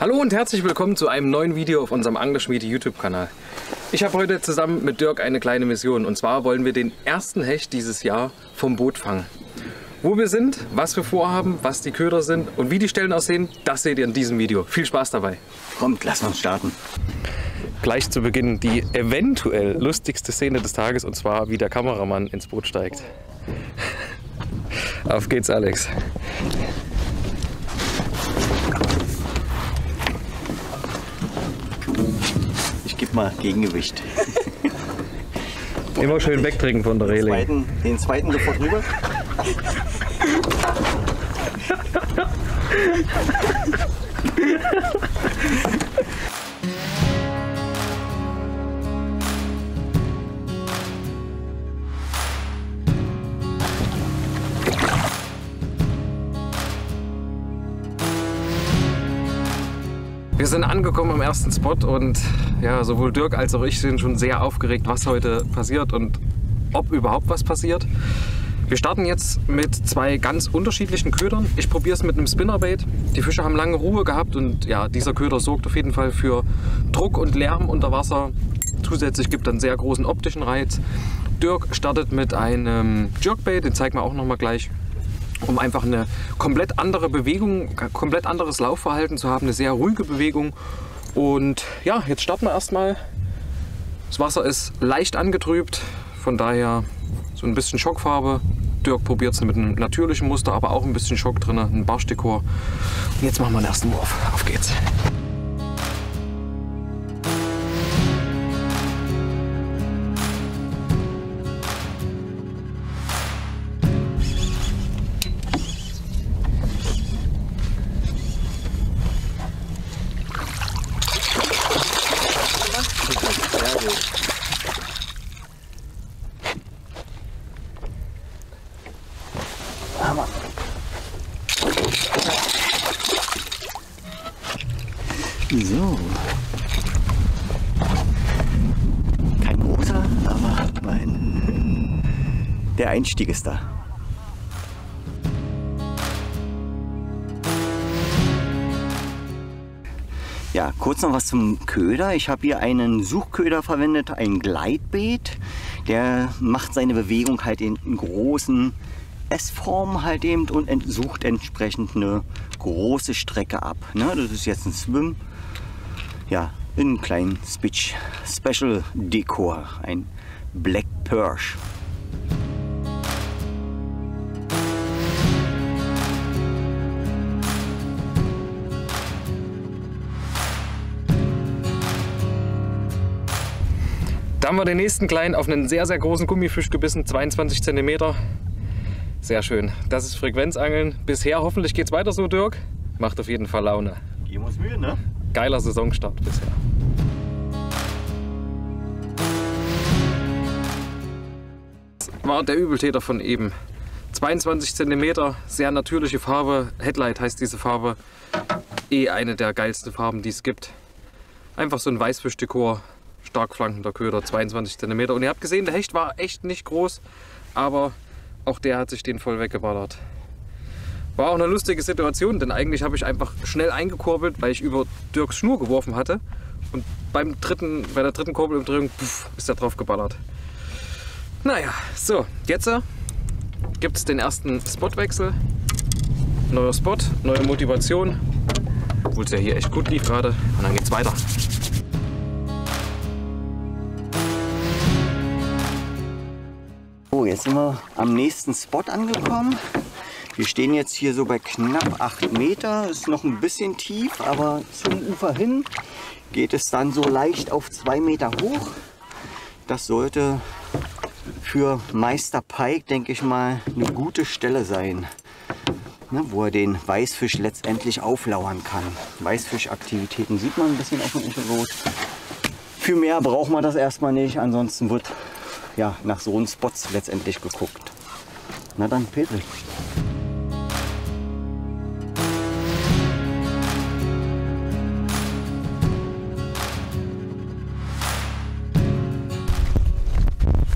Hallo und herzlich willkommen zu einem neuen Video auf unserem Anglerschmiede YouTube-Kanal. Ich habe heute zusammen mit Dirk eine kleine Mission und zwar wollen wir den ersten Hecht dieses Jahr vom Boot fangen. Wo wir sind, was wir vorhaben, was die Köder sind und wie die Stellen aussehen, das seht ihr in diesem Video. Viel Spaß dabei! Kommt, lass uns starten. Gleich zu Beginn die eventuell lustigste Szene des Tages und zwar wie der Kameramann ins Boot steigt. Auf geht's Alex! Ich gebe mal Gegengewicht. Immer schön wegtrinken von der Den Reling. zweiten, den zweiten sofort rüber. Wir sind angekommen am ersten Spot und ja, sowohl Dirk als auch ich sind schon sehr aufgeregt, was heute passiert und ob überhaupt was passiert. Wir starten jetzt mit zwei ganz unterschiedlichen Ködern. Ich probiere es mit einem Spinnerbait. Die Fische haben lange Ruhe gehabt und ja, dieser Köder sorgt auf jeden Fall für Druck und Lärm unter Wasser. Zusätzlich gibt einen sehr großen optischen Reiz. Dirk startet mit einem Jerkbait, den zeigen wir auch noch mal gleich um einfach eine komplett andere Bewegung, komplett anderes Laufverhalten zu haben, eine sehr ruhige Bewegung. Und ja, jetzt starten wir erstmal. Das Wasser ist leicht angetrübt, von daher so ein bisschen Schockfarbe. Dirk probiert es mit einem natürlichen Muster, aber auch ein bisschen Schock drin, ein Barschdekor. Und jetzt machen wir den ersten Wurf. Auf geht's. So. Kein großer, aber mein. Der Einstieg ist da. Ja, kurz noch was zum Köder. Ich habe hier einen Suchköder verwendet, ein Gleitbeet. Der macht seine Bewegung halt in großen S-Formen halt eben und sucht entsprechend eine große Strecke ab. Ne, das ist jetzt ein Swim. Ja, in einem kleinen Speech Special Dekor, ein Black Perch. Da haben wir den nächsten kleinen auf einen sehr, sehr großen Gummifisch gebissen, 22 cm. Sehr schön. Das ist Frequenzangeln. Bisher hoffentlich geht es weiter so, Dirk. Macht auf jeden Fall Laune. Geben wir uns Mühe, ne? Geiler Saisonstart bisher. Das war der Übeltäter von eben. 22 cm, sehr natürliche Farbe. Headlight heißt diese Farbe. Eh eine der geilsten Farben, die es gibt. Einfach so ein Weißfischdekor, stark flankender Köder, 22 cm. Und ihr habt gesehen, der Hecht war echt nicht groß, aber auch der hat sich den voll weggeballert. War auch eine lustige Situation, denn eigentlich habe ich einfach schnell eingekurbelt, weil ich über Dirks Schnur geworfen hatte. Und beim dritten, bei der dritten Kurbelumdrehung puff, ist er drauf geballert. Naja, so, jetzt gibt es den ersten Spotwechsel. Neuer Spot, neue Motivation. Obwohl es ja hier echt gut lief gerade. Und dann geht's weiter. So, jetzt sind wir am nächsten Spot angekommen. Wir stehen jetzt hier so bei knapp 8 Meter. Ist noch ein bisschen tief, aber zum Ufer hin geht es dann so leicht auf 2 Meter hoch. Das sollte für Meister Pike, denke ich mal, eine gute Stelle sein, ne, wo er den Weißfisch letztendlich auflauern kann. Weißfischaktivitäten sieht man ein bisschen auf dem Echolot. Für mehr braucht man das erstmal nicht, ansonsten wird ja, nach so einen Spots letztendlich geguckt. Na dann, Petri.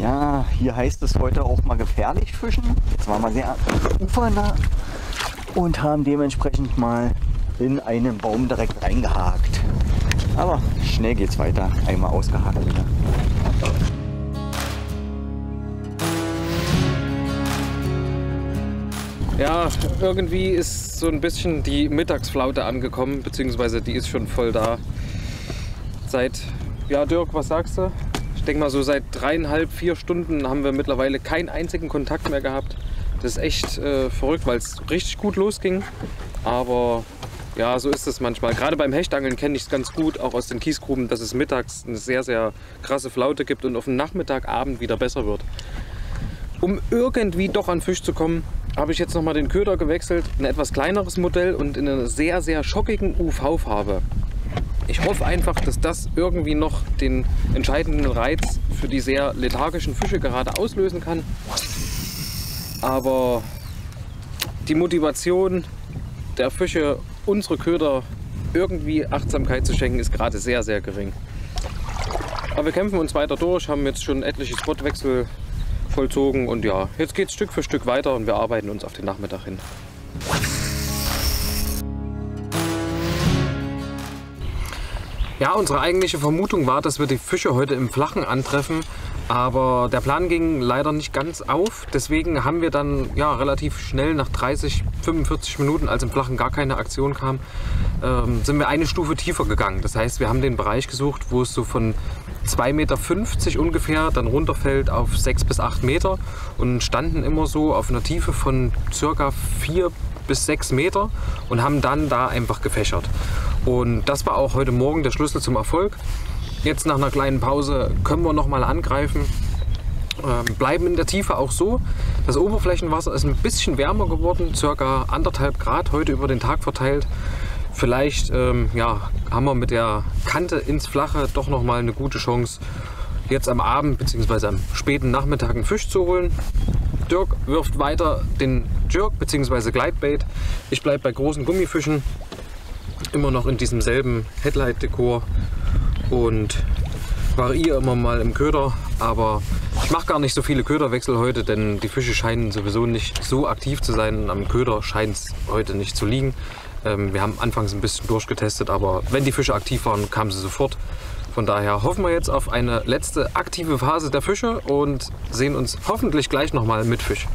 Ja, hier heißt es heute auch mal gefährlich fischen. Jetzt waren wir sehr ufernah und haben dementsprechend mal in einen Baum direkt reingehakt. Aber schnell geht's weiter. Einmal ausgehakt wieder. Ja, irgendwie ist so ein bisschen die Mittagsflaute angekommen, beziehungsweise die ist schon voll da. Seit, ja Dirk, was sagst du? Ich denke mal so seit dreieinhalb, vier Stunden haben wir mittlerweile keinen einzigen Kontakt mehr gehabt. Das ist echt äh, verrückt, weil es richtig gut losging. Aber ja, so ist es manchmal. Gerade beim Hechtangeln kenne ich es ganz gut, auch aus den Kiesgruben, dass es mittags eine sehr, sehr krasse Flaute gibt und auf den Nachmittag, Abend wieder besser wird. Um irgendwie doch an Fisch zu kommen, habe ich jetzt nochmal den Köder gewechselt. Ein etwas kleineres Modell und in einer sehr, sehr schockigen UV-Farbe. Ich hoffe einfach, dass das irgendwie noch den entscheidenden Reiz für die sehr lethargischen Fische gerade auslösen kann. Aber die Motivation der Fische, unsere Köder irgendwie Achtsamkeit zu schenken, ist gerade sehr, sehr gering. Aber wir kämpfen uns weiter durch, haben jetzt schon etliche Spotwechsel vollzogen und ja, jetzt geht es Stück für Stück weiter und wir arbeiten uns auf den Nachmittag hin. Ja, unsere eigentliche Vermutung war, dass wir die Fische heute im Flachen antreffen, aber der Plan ging leider nicht ganz auf. Deswegen haben wir dann ja, relativ schnell nach 30, 45 Minuten, als im Flachen gar keine Aktion kam, ähm, sind wir eine Stufe tiefer gegangen. Das heißt, wir haben den Bereich gesucht, wo es so von 2,50 Meter ungefähr dann runterfällt auf 6 bis 8 Meter und standen immer so auf einer Tiefe von circa 4 bis 6 Meter und haben dann da einfach gefächert. Und das war auch heute Morgen der Schlüssel zum Erfolg. Jetzt nach einer kleinen Pause können wir noch mal angreifen. Ähm, bleiben in der Tiefe auch so. Das Oberflächenwasser ist ein bisschen wärmer geworden, circa anderthalb Grad heute über den Tag verteilt. Vielleicht ähm, ja, haben wir mit der Kante ins Flache doch noch mal eine gute Chance, jetzt am Abend bzw. am späten Nachmittag einen Fisch zu holen. Dirk wirft weiter den Jerk bzw. Gleitbait. Ich bleibe bei großen Gummifischen immer noch in diesem selben Headlight-Dekor und variiere immer mal im Köder, aber ich mache gar nicht so viele Köderwechsel heute, denn die Fische scheinen sowieso nicht so aktiv zu sein. Am Köder scheint es heute nicht zu liegen. Ähm, wir haben anfangs ein bisschen durchgetestet, aber wenn die Fische aktiv waren, kamen sie sofort. Von daher hoffen wir jetzt auf eine letzte aktive Phase der Fische und sehen uns hoffentlich gleich nochmal mit Fisch.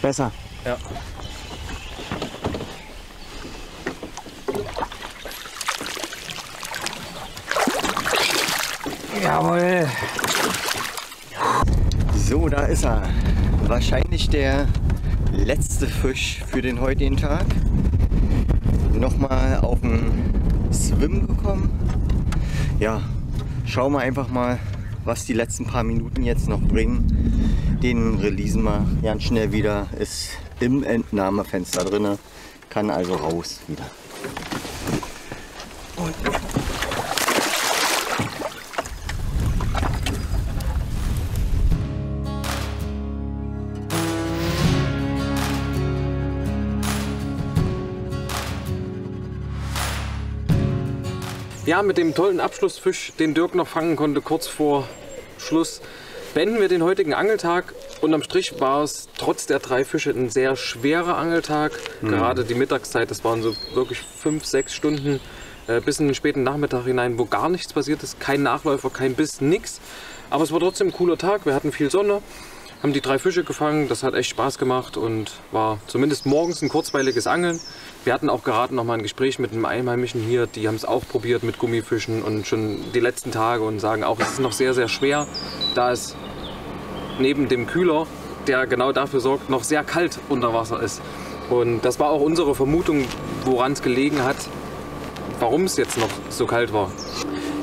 Besser. Ja. Jawohl. So, da ist er. Wahrscheinlich der letzte Fisch für den heutigen Tag. Nochmal auf den Swim gekommen. Ja, schauen wir einfach mal, was die letzten paar Minuten jetzt noch bringen. Den releasen wir ganz schnell wieder. Ist im Entnahmefenster drin. Kann also raus wieder. Ja, mit dem tollen Abschlussfisch, den Dirk noch fangen konnte, kurz vor Schluss, beenden wir den heutigen Angeltag. Unterm Strich war es trotz der drei Fische ein sehr schwerer Angeltag. Mhm. Gerade die Mittagszeit, das waren so wirklich fünf, sechs Stunden äh, bis in den späten Nachmittag hinein, wo gar nichts passiert ist. Kein Nachläufer, kein Biss, nix. Aber es war trotzdem ein cooler Tag. Wir hatten viel Sonne haben die drei Fische gefangen. Das hat echt Spaß gemacht und war zumindest morgens ein kurzweiliges Angeln. Wir hatten auch gerade noch mal ein Gespräch mit einem Einheimischen hier, die haben es auch probiert mit Gummifischen und schon die letzten Tage und sagen auch, es ist noch sehr, sehr schwer, da es neben dem Kühler, der genau dafür sorgt, noch sehr kalt unter Wasser ist. Und das war auch unsere Vermutung, woran es gelegen hat, warum es jetzt noch so kalt war.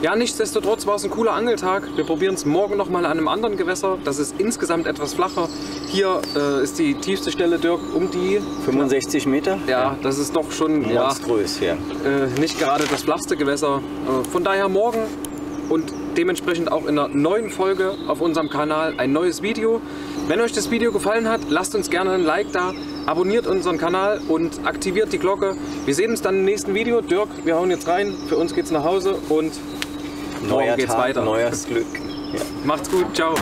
Ja, nichtsdestotrotz war es ein cooler Angeltag. Wir probieren es morgen nochmal an einem anderen Gewässer. Das ist insgesamt etwas flacher. Hier äh, ist die tiefste Stelle, Dirk, um die... 65 Meter? Ja, ja. das ist doch schon... Monströs, ja. ja. Äh, nicht gerade das flachste Gewässer. Äh, von daher morgen und dementsprechend auch in der neuen Folge auf unserem Kanal ein neues Video. Wenn euch das Video gefallen hat, lasst uns gerne ein Like da, abonniert unseren Kanal und aktiviert die Glocke. Wir sehen uns dann im nächsten Video. Dirk, wir hauen jetzt rein. Für uns geht's nach Hause und Neuer geht's Tag, weiter. Neues Glück. Ja. Macht's gut, ciao.